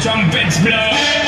trumpets blow.